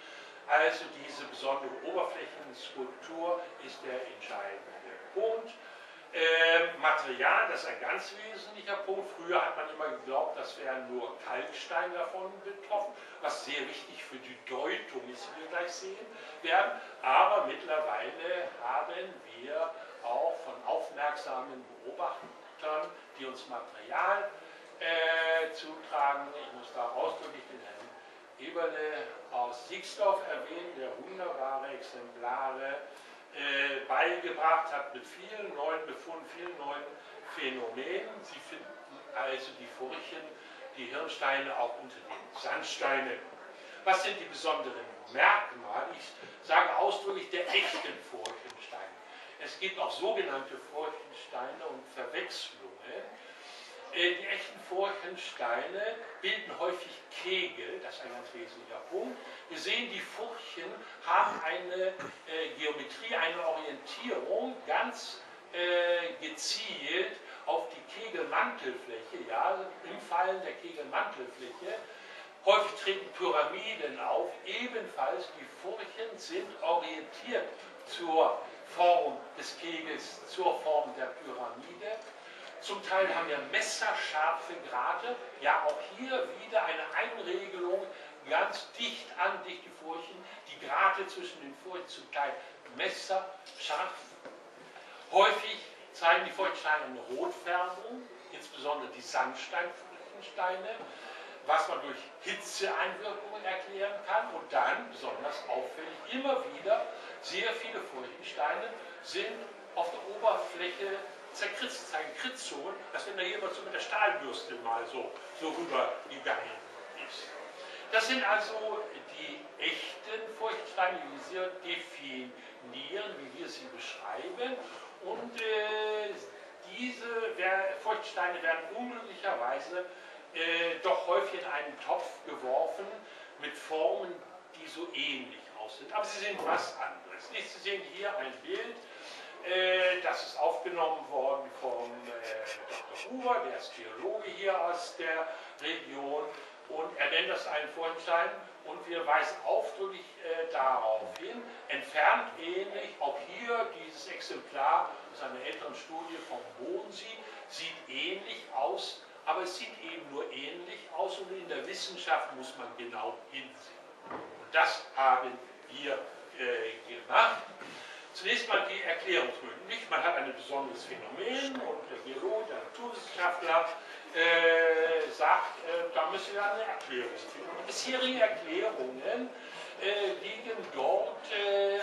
Also diese besondere Oberflächenskulptur ist der entscheidende Punkt. Ähm, Material, das ist ein ganz wesentlicher Punkt. Früher hat man immer geglaubt, das wären nur Kalkstein davon betroffen, was sehr wichtig für die Deutung ist, wie wir gleich sehen werden. Aber mittlerweile haben wir auch von aufmerksamen Beobachtern, die uns Material äh, zutragen, ich muss da ausdrücklich den Herrn Eberle aus Siegsdorf erwähnen, der wunderbare Exemplare äh, beigebracht hat mit vielen neuen Befunden, vielen neuen Phänomenen. Sie finden also die Furchen, die Hirnsteine auch unter den Sandsteinen. Was sind die besonderen Merkmale? Ich sage ausdrücklich der echten Furchensteine. Es gibt auch sogenannte Furchensteine und Verwechslungen. Äh, die echten Furchensteine bilden häufig Kegel, das ist ein ganz wesentlicher Punkt. Wir sehen, die Furchen haben eine äh, Geometrie, eine Orientierung ganz äh, gezielt auf die Kegelmantelfläche, ja, im Fallen der Kegelmantelfläche. Häufig treten Pyramiden auf, ebenfalls die Furchen sind orientiert zur Form des Kegels, zur Form der Pyramide. Zum Teil haben wir messerscharfe Grate. Ja, auch hier wieder eine Einregelung, ganz dicht an dicht die Furchen. Die Grate zwischen den Furchen zum Teil messerscharf. Häufig zeigen die Furchensteine eine Rotfärbung, insbesondere die Sandsteinfurchensteine, was man durch Hitzeeinwirkungen erklären kann. Und dann, besonders auffällig, immer wieder sehr viele Furchensteine sind auf der Oberfläche zerkritzt, zeigen Kritzzonen, als wenn da jemand so mit der Stahlbürste mal so, so rübergegangen ist. Das sind also die echten Furchtsteine, wie wir sie definieren, wie wir sie beschreiben. Und äh, diese Furchtsteine werden unglücklicherweise äh, doch häufig in einen Topf geworfen mit Formen, die so ähnlich aussehen. Aber sie sind was anderes. Sie sehen hier ein Bild das ist aufgenommen worden von äh, Dr. Huber, der ist Theologe hier aus der Region und er nennt das einen Vorstein und wir weisen aufdrücklich äh, darauf hin, entfernt ähnlich, auch hier dieses Exemplar aus einer älteren Studie vom Bodensee sieht ähnlich aus, aber es sieht eben nur ähnlich aus und in der Wissenschaft muss man genau hinsehen. Und das haben wir äh, gemacht. Zunächst mal die Erklärungsmöglichkeit. Man hat ein besonderes Phänomen und der Biologe, der Naturwissenschaftler äh, sagt, äh, da müssen wir eine Erklärung finden. Die bisherigen Erklärungen äh, liegen dort äh,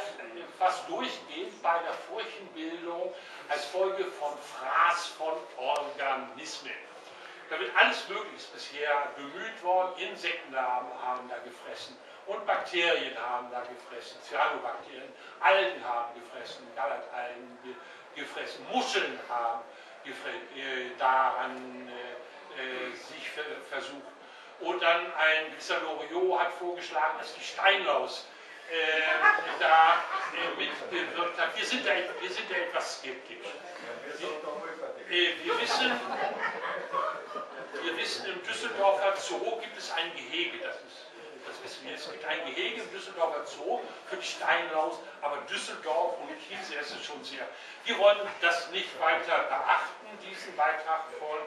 fast durchgehend bei der Furchenbildung als Folge von Fraß von Organismen. Da wird alles Mögliche bisher bemüht worden. Insekten haben da gefressen und Bakterien haben da gefressen, Cyanobakterien, Algen haben gefressen, Galatalgen gefressen, Muscheln haben äh, daran äh, äh, sich versucht. Und dann ein gewisser Loriot hat vorgeschlagen, dass die Steinlaus äh, da äh, mitgewirkt hat. Wir sind, da, wir sind da etwas skeptisch. Äh, wir, wissen, wir wissen, im Düsseldorfer Zoo gibt es ein Gehege, das, ist, das wissen wir. Es gibt ein Gehege im Düsseldorfer Zoo für die Steinlaus, aber Düsseldorf und Chiemsee ist es schon sehr. Wir wollen das nicht weiter beachten, diesen Beitrag von,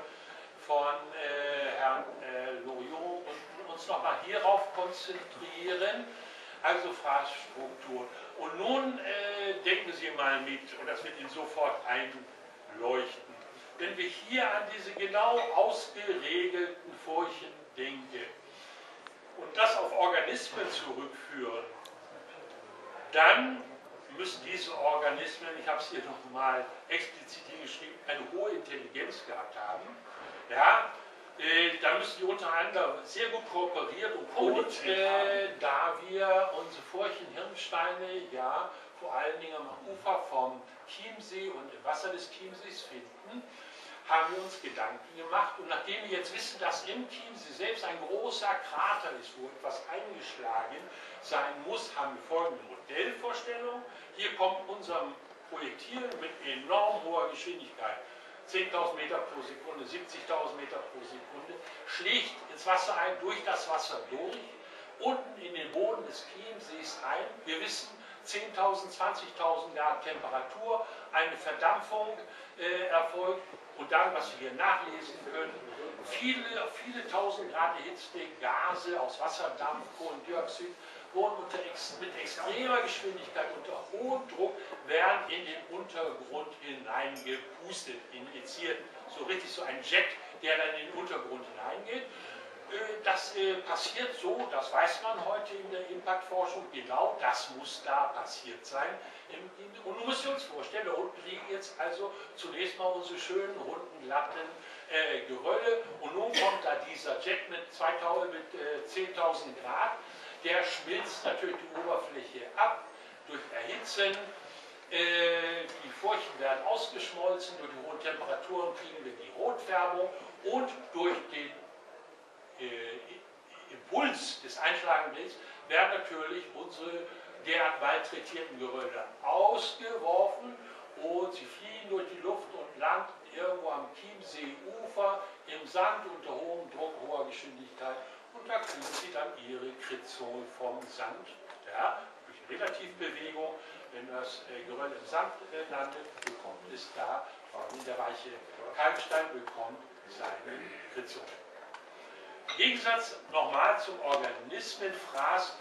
von äh, Herrn äh, Loriot und uns nochmal hierauf konzentrieren, also Infrastruktur. Und nun äh, denken Sie mal mit, und das wird Ihnen sofort einleuchten. Wenn wir hier an diese genau ausgeregelten Furchen denken und das auf Organismen zurückführen, dann müssen diese Organismen, ich habe es hier nochmal explizit hingeschrieben, eine hohe Intelligenz gehabt haben. Ja, äh, da müssen die untereinander sehr gut kooperieren und, und äh, da wir unsere Furchen-Hirnsteine ja vor allen Dingen am Ufer vom Chiemsee und im Wasser des Chiemsees finden, haben wir uns Gedanken gemacht. Und nachdem wir jetzt wissen, dass im Chiemsee selbst ein großer Krater ist, wo etwas eingeschlagen sein muss, haben wir folgende Modellvorstellung. Hier kommt unser Projektil mit enorm hoher Geschwindigkeit 10.000 Meter pro Sekunde, 70.000 Meter pro Sekunde, schlägt ins Wasser ein, durch das Wasser durch, unten in den Boden des Chiemsees ein. Wir wissen, 10.000, 20.000 Grad Temperatur, eine Verdampfung äh, erfolgt und dann, was wir hier nachlesen können, viele, viele tausend Grad erhitzte Gase aus Wasserdampf, Kohlendioxid, wurden unter, mit extremer Geschwindigkeit unter hohem Druck werden in den Untergrund hineingepustet, injiziert. So richtig so ein Jet, der dann in den Untergrund hineingeht. Äh, das äh, passiert so, das weiß man heute in der Impactforschung, genau das muss da passiert sein. Und nun müssen wir uns vorstellen, da unten liegen jetzt also zunächst mal unsere schönen runden glatten äh, Gerölle und nun kommt da dieser Jet mit, mit äh, 10.000 Grad der schmilzt natürlich die Oberfläche ab durch Erhitzen. Äh, die Furchen werden ausgeschmolzen, durch die hohen Temperaturen kriegen wir die Rotfärbung und durch den äh, Impuls des Einschlagenblicks werden natürlich unsere derart malträtierten Gerölle ausgeworfen und sie fliegen durch die Luft und landen irgendwo am Chiemseeufer im Sand unter hohem Druck, hoher Geschwindigkeit und da kriegen Sie dann Ihre Kritzol vom Sand. Ja, durch Relativbewegung, wenn das äh, Geröll im Sand äh, landet, bekommt es da, warum der weiche Kalkstein bekommt seine Kritzol. Im Gegensatz nochmal zum Organismenfraß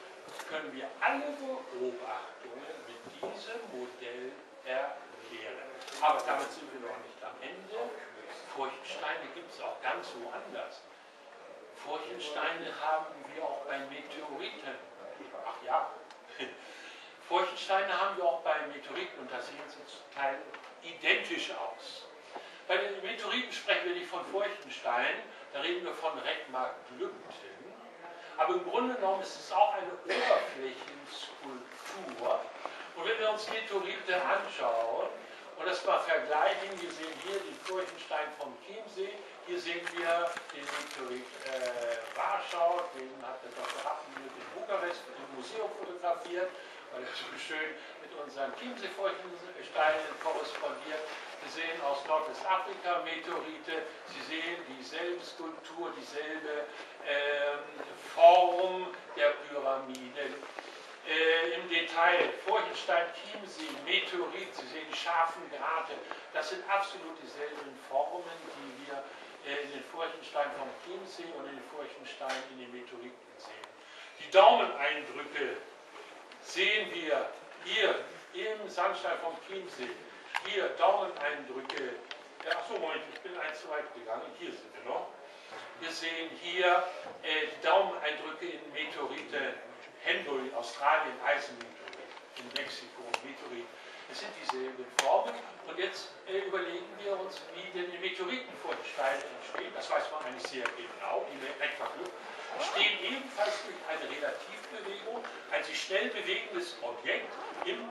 können wir alle Beobachtungen mit diesem Modell erklären. Aber damit sind wir noch nicht am Ende. Feuchtsteine gibt es auch ganz woanders. Furchensteine haben wir auch bei Meteoriten. Ach ja, (laughs) Furchensteine haben wir auch bei Meteoriten und da sehen sie zum Teil identisch aus. Bei den Meteoriten sprechen wir nicht von Furchensteinen, da reden wir von Rekmaglykten. Aber im Grunde genommen ist es auch eine Oberflächenskulptur. Und wenn wir uns Meteoriten anschauen und das mal vergleichen, wir sehen hier den Furchenstein vom Chiemsee, hier sehen wir den Meteorit äh, Warschau, den hat der Dr. Rappenmühl in Bukarest im Museum fotografiert, weil er so schön mit unseren Chiemsee-Feuchtensteinen korrespondiert. Sie sehen aus Nordwestafrika Meteorite, Sie sehen dieselbe Skulptur, dieselbe ähm, Form der Pyramiden. Äh, Im Detail Furchenstein, Chiemsee, Meteorit, Sie sehen die scharfen Grate, das sind absolut dieselben Formen, die wir äh, in den Furchenstein vom Chiemsee und in den Furchenstein in den Meteoriten sehen. Die Daumeneindrücke sehen wir hier im Sandstein vom Chiemsee. Hier Daumeneindrücke. Ja, achso, Moment, ich bin eins zu weit gegangen. Hier sind wir noch. Wir sehen hier äh, die Daumeneindrücke in Meteorite Henbury, Australien, Eisenmeteorit, in Mexiko, Meteorit. Es sind dieselben Formen. Und jetzt äh, überlegen wir uns, wie denn die Meteoritenfundsteine entstehen. Das weiß man eigentlich sehr genau, die Rekordluft. Entstehen ebenfalls durch eine Relativbewegung, ein sich schnell bewegendes Objekt im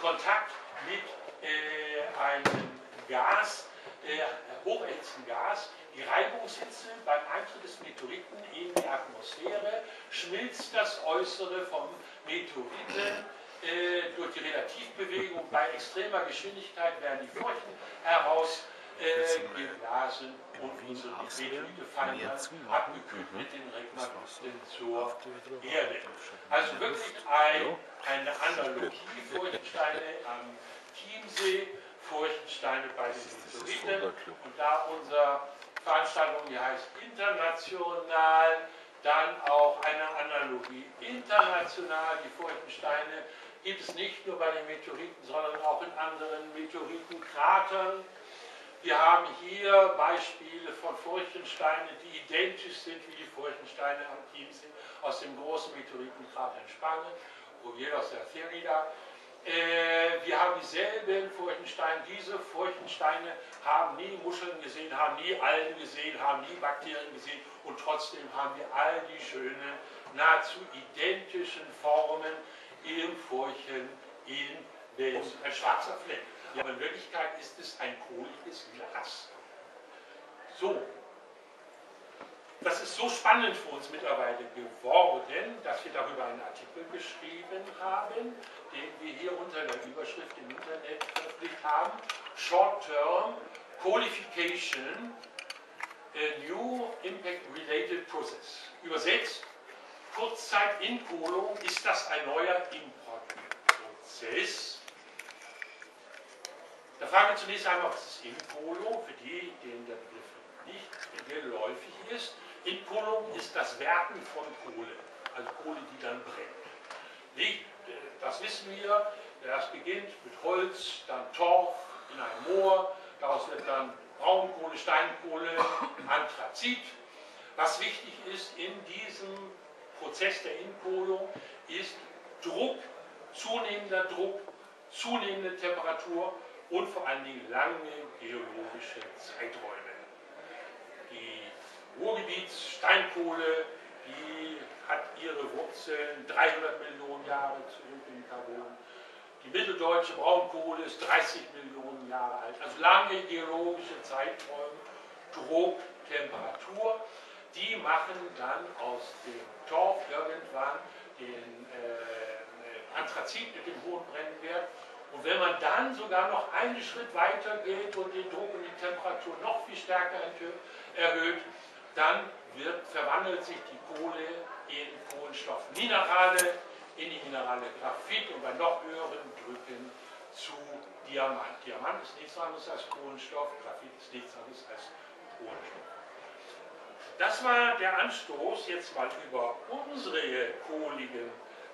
Kontakt mit äh, einem Gas, äh, hocherhitzten Gas. Die Reibungshitze beim Eintritt des Meteoriten in die Atmosphäre schmilzt das Äußere vom Meteoriten. Äh, durch die Relativbewegung bei extremer Geschwindigkeit werden die Furchen heraus äh, geblasen und unsere Nitride fallen dann abgekühlt mit den Regmagmiten zur Erde. Also wirklich ein, eine Analogie, Furchensteine am Chiemsee, Furchensteine bei den Meteoriten und da unsere Veranstaltung hier heißt international, dann auch eine Analogie. International, die Furchensteine gibt es nicht nur bei den Meteoriten, sondern auch in anderen Meteoritenkratern. Wir haben hier Beispiele von Furchensteinen, die identisch sind wie die Furchensteine am Chiemsee aus dem großen Meteoritenkrater in Spanien, Oviedos der Therida. Äh, wir haben dieselben Furchensteine. Diese Furchensteine haben nie Muscheln gesehen, haben nie Algen gesehen, haben nie Bakterien gesehen und trotzdem haben wir all die schönen, nahezu identischen Formen im Furchen in Welt. Ein schwarzer Fleck. Ja, aber in Wirklichkeit ist es ein kohliges Glas. So. Das ist so spannend für uns mittlerweile geworden, dass wir darüber einen Artikel geschrieben haben, den wir hier unter der Überschrift im Internet veröffentlicht haben. Short-Term Qualification, a New Impact Related Process. Übersetzt, Kurzzeit-Inkohlung, ist das ein neuer Importprozess? Da fragen wir zunächst einmal, was ist Inkohlung, für die, denen der Begriff nicht geläufig ist. Inkohlung ist das Werten von Kohle, also Kohle, die dann brennt. Nicht, das wissen wir, das beginnt mit Holz, dann Torf in einem Moor, daraus wird dann Braunkohle, Steinkohle, (coughs) Anthrazit. Was wichtig ist in diesem Prozess der Inkohlung ist Druck, zunehmender Druck, zunehmende Temperatur und vor allen Dingen lange geologische Zeiträume. Die Ruhrgebietssteinkohle, die hat ihre Wurzeln 300 Millionen Jahre zurück im Carbon. Die mitteldeutsche Braunkohle ist 30 Millionen Jahre alt. Also lange geologische Zeiträume, Druck, Temperatur die machen dann aus dem Torf irgendwann den äh, Anthrazit mit dem hohen Brennwert. Und wenn man dann sogar noch einen Schritt weiter geht und den Druck und die Temperatur noch viel stärker erhöht, dann wird, verwandelt sich die Kohle in Kohlenstoffminerale, in die Minerale Graphit und bei noch höheren Drücken zu Diamant. Diamant ist nichts anderes als Kohlenstoff, Graphit ist nichts anderes als Kohlenstoff. Das war der Anstoß, jetzt mal über unsere kohligen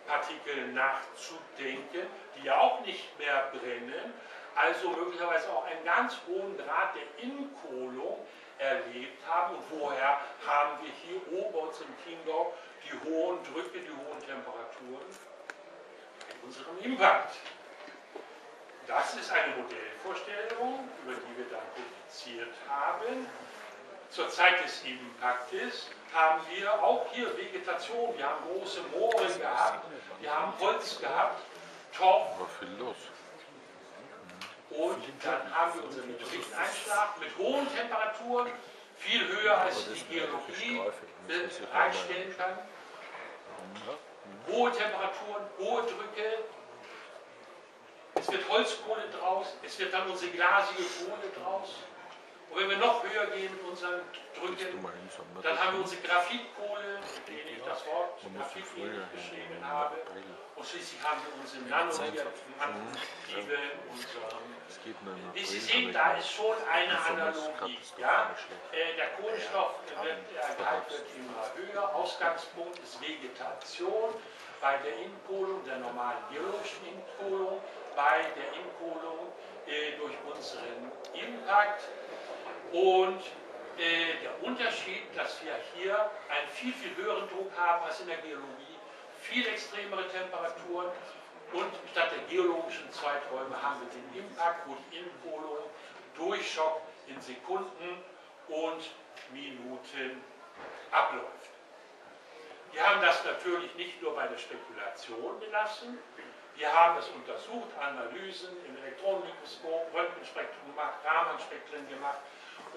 Partikel nachzudenken, die ja auch nicht mehr brennen, also möglicherweise auch einen ganz hohen Grad der Inkohlung erlebt haben. Und woher haben wir hier oben uns im Chiemgau die hohen Drücke, die hohen Temperaturen? In unserem Impact. Das ist eine Modellvorstellung, über die wir dann publiziert haben zur Zeit des Impaktes haben wir auch hier Vegetation. Wir haben große Moore gehabt, wir haben Holz gehabt, Torf. Und dann haben wir unseren Meteoriteneinschlag mit hohen Temperaturen, viel höher als die Geologie bereitstellen kann. Hohe Temperaturen, hohe Drücke. Es wird Holzkohle draus, es wird dann unsere glasige Kohle draus. Und wenn wir noch höher gehen mit unseren Drücken, dann haben wir unsere Graphitkohle, ich das Wort Graphit geschrieben habe. Und schließlich haben wir unsere nanotierten Aktiven, unseren. Wie Sie sehen, da ist schon eine Analogie. Ja? Äh, der Kohlenstoff wird, der Gehalt wird immer höher. Ausgangspunkt ist Vegetation bei der Inkohlung, der normalen geologischen Inkohlung, bei der Inkohlung äh, durch unseren Impact und äh, der Unterschied, dass wir hier einen viel, viel höheren Druck haben als in der Geologie, viel extremere Temperaturen und statt der geologischen Zeiträume haben wir den Impact, wo die Innenkohlung durch Schock in Sekunden und Minuten abläuft. Wir haben das natürlich nicht nur bei der Spekulation belassen, wir haben es untersucht, Analysen im Elektronenmikroskop, Röntgenspektrum gemacht, Raman-Spektren gemacht,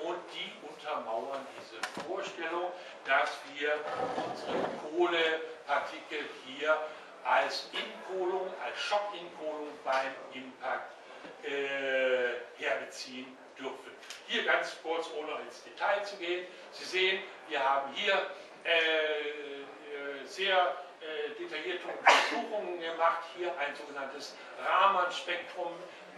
und die untermauern diese Vorstellung, dass wir unsere Kohlepartikel hier als Inkohlung, als Schockinkohlung beim Impact äh, herbeziehen dürfen. Hier ganz kurz, ohne ins Detail zu gehen. Sie sehen, wir haben hier äh, sehr äh, detaillierte Untersuchungen gemacht. Hier ein sogenanntes Raman-Spektrum,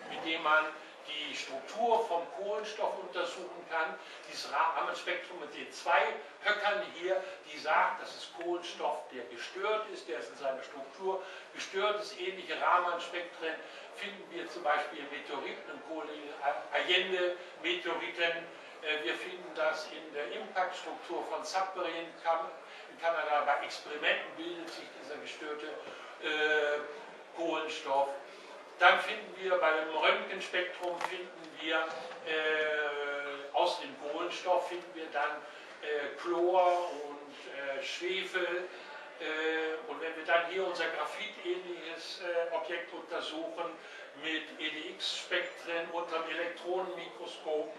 mit dem man die Struktur vom Kohlenstoff untersuchen kann. Dieses Rahmenspektrum mit den zwei Höckern hier, die sagt, das ist Kohlenstoff, der gestört ist, der ist in seiner Struktur gestört ist. Ähnliche Rahmenspektren finden wir zum Beispiel in Meteoriten, in Allende-Meteoriten. Äh, wir finden das in der Impaktstruktur von Submarine in Kanada. Bei Experimenten bildet sich dieser gestörte äh, Kohlenstoff. Dann finden wir beim Röntgenspektrum finden wir äh, aus dem Kohlenstoff finden wir dann äh, Chlor und äh, Schwefel. Äh, und wenn wir dann hier unser Graphit-ähnliches äh, Objekt untersuchen mit EDX-Spektren unter dem Elektronenmikroskop,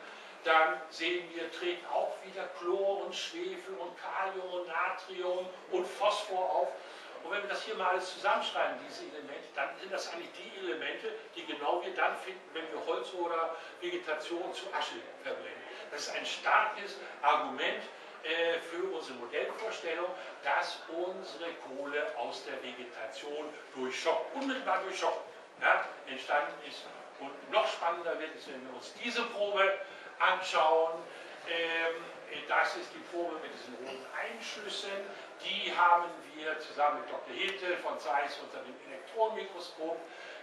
dann sehen wir, treten auch wieder Chlor und Schwefel und Kalium und Natrium und Phosphor auf. Und wenn wir das hier mal alles zusammenschreiben, diese Elemente, dann sind das eigentlich die Elemente, die genau wir dann finden, wenn wir Holz oder Vegetation zu Asche verbrennen. Das ist ein starkes Argument äh, für unsere Modellvorstellung, dass unsere Kohle aus der Vegetation durch Schock, unmittelbar durch Schock, ja, entstanden ist. Und noch spannender wird es, wenn wir uns diese Probe anschauen. Ähm, das ist die Probe mit diesen roten Einschlüssen Die haben wir zusammen mit Dr. Hete von Zeiss unter dem Elektronenmikroskop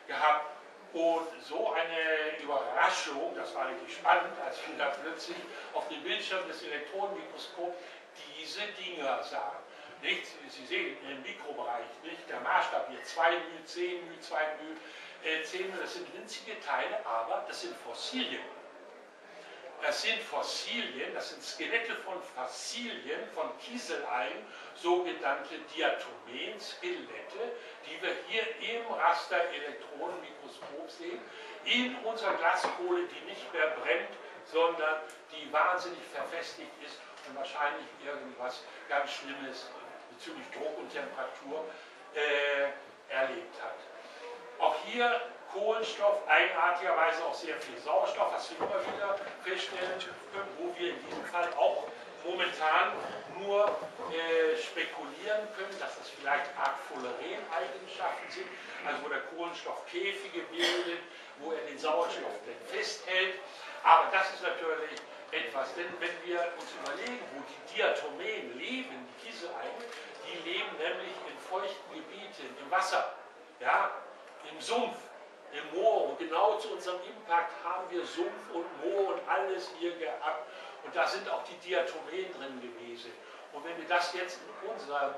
gehabt. Und so eine Überraschung, das war richtig spannend, als wir da plötzlich auf dem Bildschirm des Elektronenmikroskops diese Dinger sahen. Nicht? Sie sehen im Mikrobereich, nicht? der Maßstab hier 2 μ, 10 μ, 2 μ, 10 μ, das sind winzige Teile, aber das sind Fossilien. Das sind Fossilien, das sind Skelette von Fossilien, von Kieseleien, sogenannte Diatomen-Skelette, die wir hier im Raster-Elektronenmikroskop sehen, in unserer Glaskohle, die nicht mehr brennt, sondern die wahnsinnig verfestigt ist und wahrscheinlich irgendwas ganz Schlimmes bezüglich Druck und Temperatur äh, erlebt hat. Auch hier Kohlenstoff, eigenartigerweise auch sehr viel Sauerstoff, was wir immer wieder feststellen können, wo wir in diesem Fall auch momentan nur äh, spekulieren können, dass das vielleicht Art Fullereen-Eigenschaften sind, also wo der Kohlenstoff Käfige bildet, wo er den Sauerstoff dann festhält. Aber das ist natürlich etwas, denn wenn wir uns überlegen, wo die Diatomen leben, die Kieseleigen, die leben nämlich in feuchten Gebieten, im Wasser, ja, im Sumpf im Moor. Und genau zu unserem Impact haben wir Sumpf und Moor und alles hier gehabt. Und da sind auch die Diatomen drin gewesen. Und wenn wir das jetzt in unserem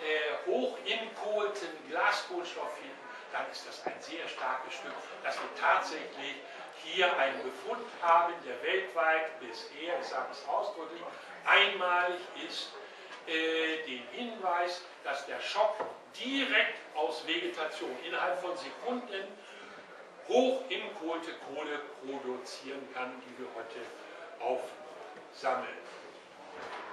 äh, hochinkohlten Glaskohlstoff finden, dann ist das ein sehr starkes Stück, dass wir tatsächlich hier einen Befund haben, der weltweit bisher, ich sage es ausdrücklich, einmalig ist, äh, den Hinweis, dass der Schock direkt aus Vegetation innerhalb von Sekunden hoch inkohlte Kohle produzieren kann, die wir heute aufsammeln.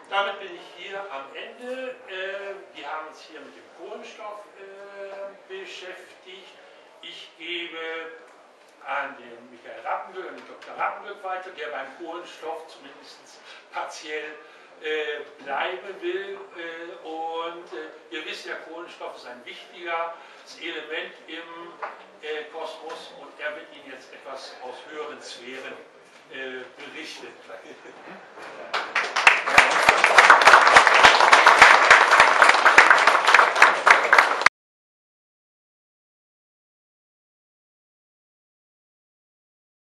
Damit bin ich hier am Ende. Äh, wir haben uns hier mit dem Kohlenstoff äh, beschäftigt. Ich gebe an den Michael Rappenböck, an den Dr. Rappenböck weiter, der beim Kohlenstoff zumindest partiell äh, bleiben will. Und ihr wisst, der Kohlenstoff ist ein wichtiger Element im äh, Kosmos und er wird Ihnen jetzt etwas aus höheren Sphären äh, berichten. (laughs)